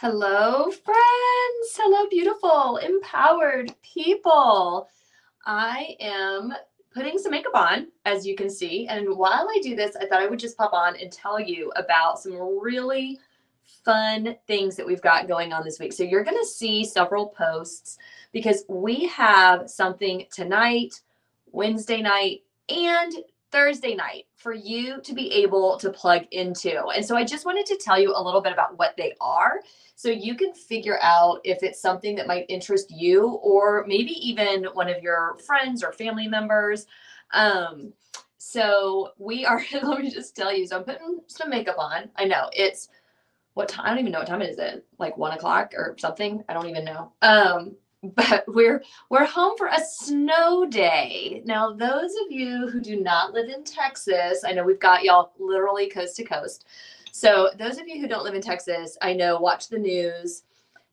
Hello, friends. Hello, beautiful, empowered people. I am putting some makeup on, as you can see. And while I do this, I thought I would just pop on and tell you about some really fun things that we've got going on this week. So you're going to see several posts because we have something tonight, Wednesday night, and Thursday night for you to be able to plug into. And so I just wanted to tell you a little bit about what they are so you can figure out if it's something that might interest you or maybe even one of your friends or family members. Um, so we are, let me just tell you, so I'm putting some makeup on. I know it's what time, I don't even know what time it is it, like one o'clock or something. I don't even know. Um, but we're we're home for a snow day. Now, those of you who do not live in Texas, I know we've got y'all literally coast to coast. So, those of you who don't live in Texas, I know watch the news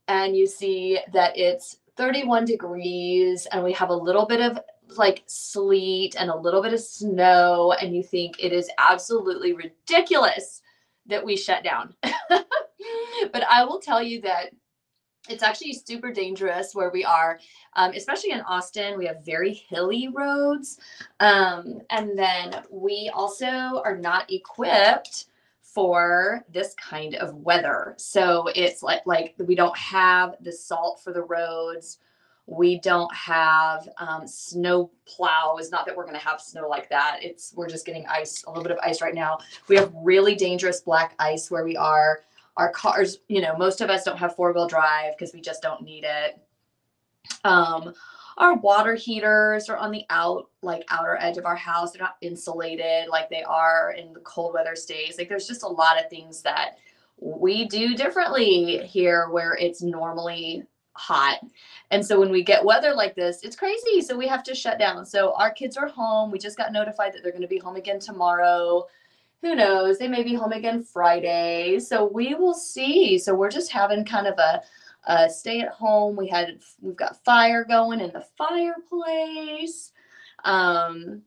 and you see that it's 31 degrees and we have a little bit of like sleet and a little bit of snow and you think it is absolutely ridiculous that we shut down. but I will tell you that it's actually super dangerous where we are, um, especially in Austin. We have very hilly roads. Um, and then we also are not equipped for this kind of weather. So it's like like we don't have the salt for the roads. We don't have um, snow plows. Not that we're going to have snow like that. It's we're just getting ice, a little bit of ice right now. We have really dangerous black ice where we are our cars, you know, most of us don't have four wheel drive because we just don't need it. Um, our water heaters are on the out, like outer edge of our house. They're not insulated like they are in the cold weather states. Like there's just a lot of things that we do differently here where it's normally hot. And so when we get weather like this, it's crazy. So we have to shut down. So our kids are home. We just got notified that they're going to be home again tomorrow who knows? They may be home again Friday. So we will see. So we're just having kind of a, a stay at home. We had we've got fire going in the fireplace. Um,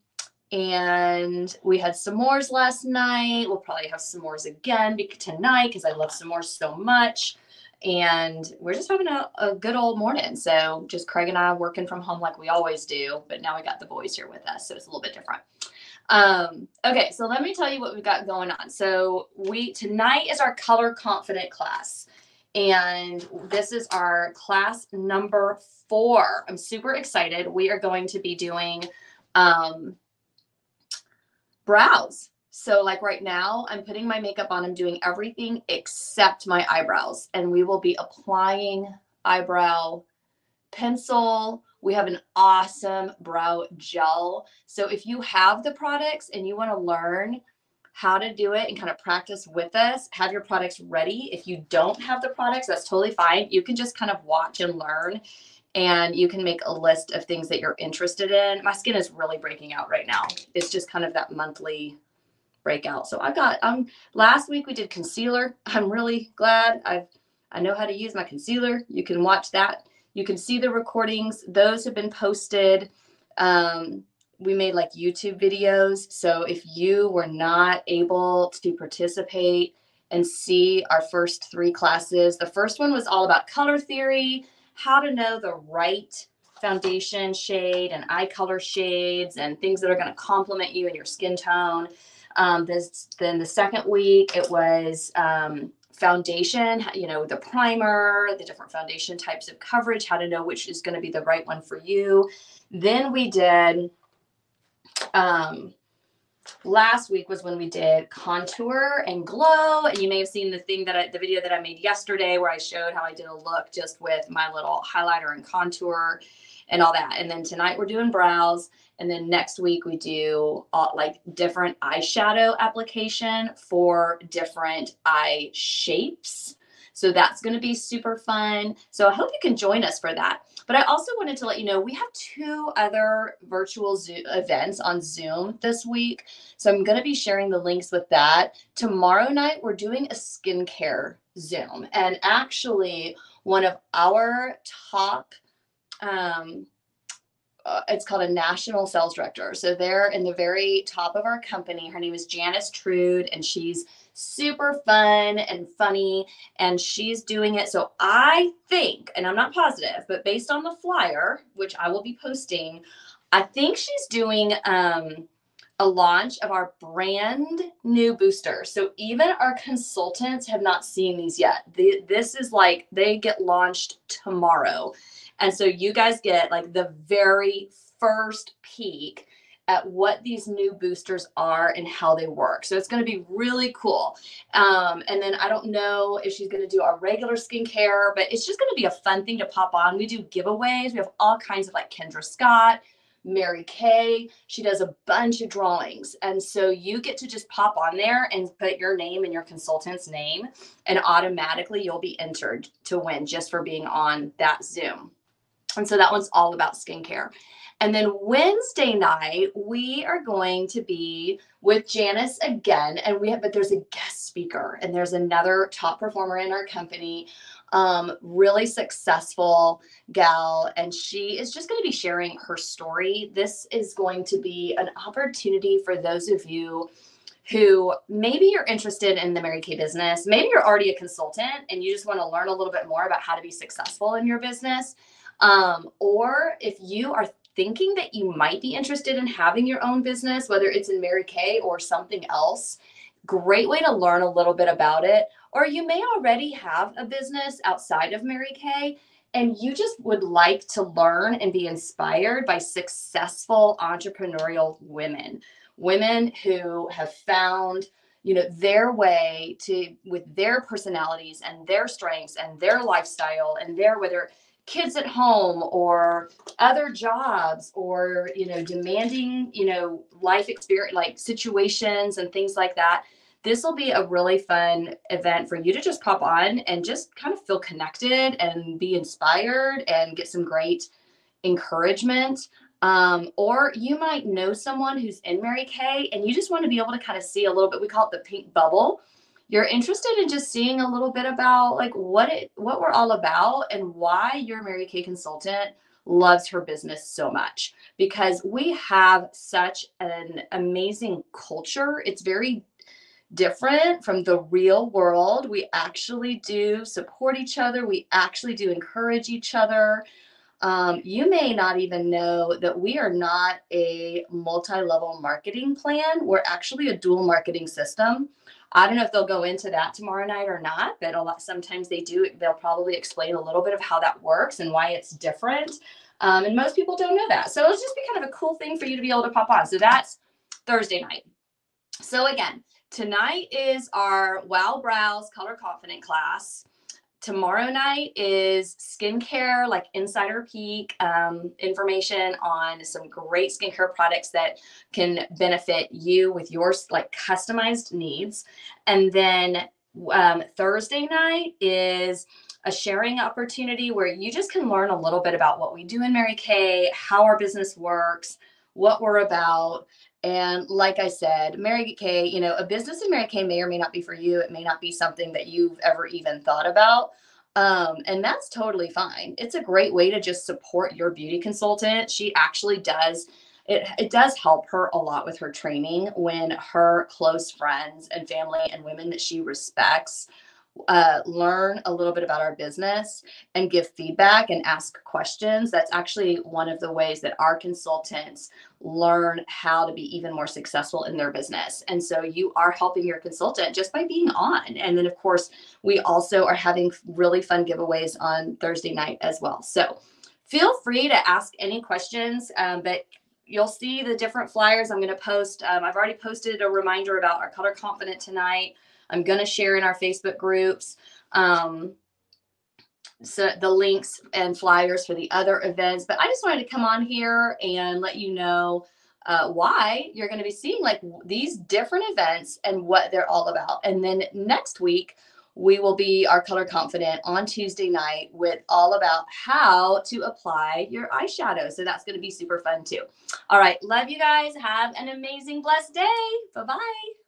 and we had s'mores last night. We'll probably have s'mores again tonight because I love s'mores so much. And we're just having a, a good old morning. So just Craig and I working from home like we always do, but now we got the boys here with us, so it's a little bit different. Um, okay, so let me tell you what we've got going on. So we tonight is our color confident class. And this is our class number four. I'm super excited. We are going to be doing um, brows. So, like right now, I'm putting my makeup on. I'm doing everything except my eyebrows. And we will be applying eyebrow pencil, we have an awesome brow gel. So if you have the products and you want to learn how to do it and kind of practice with us, have your products ready. If you don't have the products, that's totally fine. You can just kind of watch and learn and you can make a list of things that you're interested in. My skin is really breaking out right now. It's just kind of that monthly breakout. So I got um last week we did concealer. I'm really glad I've I know how to use my concealer. You can watch that you can see the recordings. Those have been posted. Um, we made like YouTube videos. So if you were not able to participate and see our first three classes, the first one was all about color theory, how to know the right foundation shade and eye color shades and things that are going to complement you and your skin tone. Um, this, then the second week, it was um, foundation, you know, the primer, the different foundation types of coverage, how to know which is going to be the right one for you. Then we did, um, last week was when we did contour and glow. And you may have seen the thing that I, the video that I made yesterday where I showed how I did a look just with my little highlighter and contour and all that. And then tonight we're doing brows. And then next week we do uh, like different eyeshadow application for different eye shapes. So that's going to be super fun. So I hope you can join us for that. But I also wanted to let you know we have two other virtual Zoom events on Zoom this week. So I'm going to be sharing the links with that. Tomorrow night, we're doing a skincare Zoom. And actually, one of our top um, uh, it's called a national sales director. So they're in the very top of our company. Her name is Janice Trude, and she's super fun and funny. And she's doing it. So I think, and I'm not positive, but based on the flyer, which I will be posting, I think she's doing um, a launch of our brand new booster. So even our consultants have not seen these yet. The, this is like they get launched tomorrow. And so you guys get like the very first peek at what these new boosters are and how they work. So it's going to be really cool. Um, and then I don't know if she's going to do our regular skincare, but it's just going to be a fun thing to pop on. We do giveaways. We have all kinds of like Kendra Scott, Mary Kay. She does a bunch of drawings. And so you get to just pop on there and put your name and your consultant's name, and automatically you'll be entered to win just for being on that Zoom. And so that one's all about skincare. And then Wednesday night, we are going to be with Janice again. And we have, but there's a guest speaker, and there's another top performer in our company, um, really successful gal. And she is just going to be sharing her story. This is going to be an opportunity for those of you who maybe you're interested in the Mary Kay business. Maybe you're already a consultant and you just want to learn a little bit more about how to be successful in your business. Um, or if you are thinking that you might be interested in having your own business, whether it's in Mary Kay or something else, great way to learn a little bit about it. Or you may already have a business outside of Mary Kay and you just would like to learn and be inspired by successful entrepreneurial women, women who have found you know their way to with their personalities and their strengths and their lifestyle and their whether kids at home or other jobs or you know demanding you know life experience like situations and things like that this will be a really fun event for you to just pop on and just kind of feel connected and be inspired and get some great encouragement. Um, or you might know someone who's in Mary Kay and you just want to be able to kind of see a little bit, we call it the pink bubble. You're interested in just seeing a little bit about like what it what we're all about and why your Mary Kay consultant loves her business so much. Because we have such an amazing culture. It's very different from the real world. We actually do support each other. We actually do encourage each other. Um, you may not even know that we are not a multi level marketing plan. We're actually a dual marketing system. I don't know if they'll go into that tomorrow night or not, but a lot sometimes they do. They'll probably explain a little bit of how that works and why it's different. Um, and most people don't know that. So it'll just be kind of a cool thing for you to be able to pop on. So that's Thursday night. So again, tonight is our Wow Brows Color Confident class tomorrow night is skincare, like insider peek um, information on some great skincare products that can benefit you with your like customized needs. And then um, Thursday night is a sharing opportunity where you just can learn a little bit about what we do in Mary Kay, how our business works, what we're about. And like I said, Mary Kay, you know, a business in Mary Kay may or may not be for you. It may not be something that you've ever even thought about. Um, and that's totally fine. It's a great way to just support your beauty consultant. She actually does it, it does help her a lot with her training when her close friends and family and women that she respects uh, learn a little bit about our business and give feedback and ask questions. That's actually one of the ways that our consultants learn how to be even more successful in their business. And so you are helping your consultant just by being on. And then, of course, we also are having really fun giveaways on Thursday night as well. So feel free to ask any questions, um, but you'll see the different flyers I'm going to post. Um, I've already posted a reminder about our Color Confident tonight. I'm going to share in our Facebook groups. Um, so the links and flyers for the other events. But I just wanted to come on here and let you know uh, why you're going to be seeing like these different events and what they're all about. And then next week, we will be our color confident on Tuesday night with all about how to apply your eyeshadow. So that's going to be super fun too. All right. Love you guys. Have an amazing, blessed day. Bye bye.